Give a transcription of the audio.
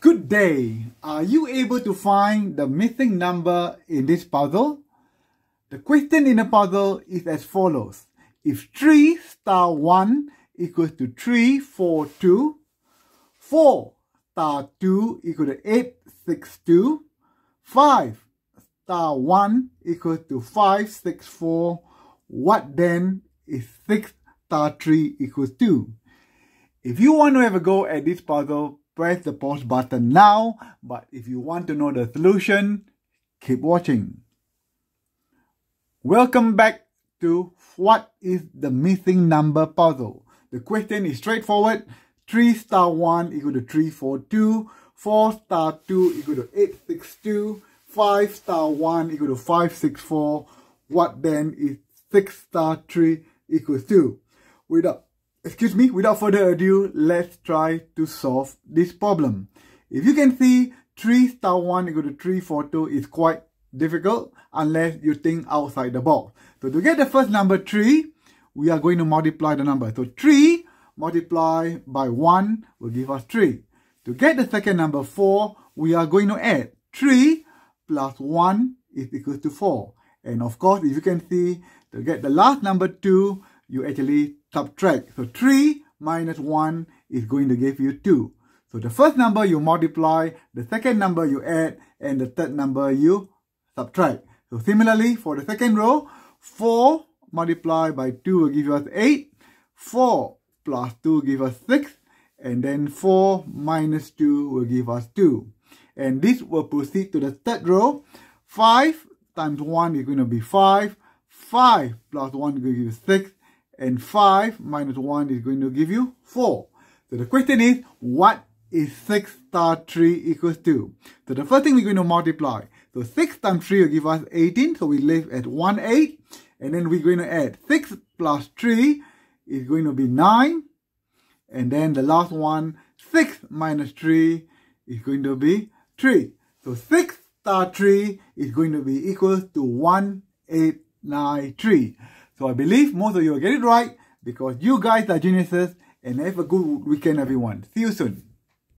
Good day. Are you able to find the missing number in this puzzle? The question in the puzzle is as follows. If 3 star 1 equals to 3, 4, 2, 4 star 2 equals to 8, 6, 2, 5 star 1 equals to 5, 6, 4, what then is 6 star 3 equals 2? If you want to have a go at this puzzle, press the pause button now. But if you want to know the solution, keep watching. Welcome back to What is the Missing Number Puzzle. The question is straightforward. 3 star 1 equal to 342. 4 star 2 equal to 862. 5 star 1 equal to 564. What then is 6 star 3 equals 2? Without excuse me, without further ado, let's try to solve this problem. If you can see, 3 star 1 equal to 3, 4, 2 is quite difficult unless you think outside the box. So to get the first number 3, we are going to multiply the number. So 3 multiplied by 1 will give us 3. To get the second number 4, we are going to add 3 plus 1 is equal to 4. And of course, if you can see, to get the last number 2, you actually subtract. So 3 minus 1 is going to give you 2. So the first number you multiply, the second number you add, and the third number you subtract. So similarly, for the second row, 4 multiplied by 2 will give us 8. 4 plus 2 give us 6. And then 4 minus 2 will give us 2. And this will proceed to the third row. 5 times 1 is going to be 5. 5 plus 1 will give you 6 and 5 minus 1 is going to give you 4. So the question is, what is 6 star 3 equals to? So the first thing we're going to multiply. So 6 times 3 will give us 18, so we leave at 1 8. And then we're going to add 6 plus 3 is going to be 9. And then the last one, 6 minus 3 is going to be 3. So 6 star 3 is going to be equal to 1893. So I believe most of you will get it right because you guys are geniuses and have a good weekend everyone. See you soon.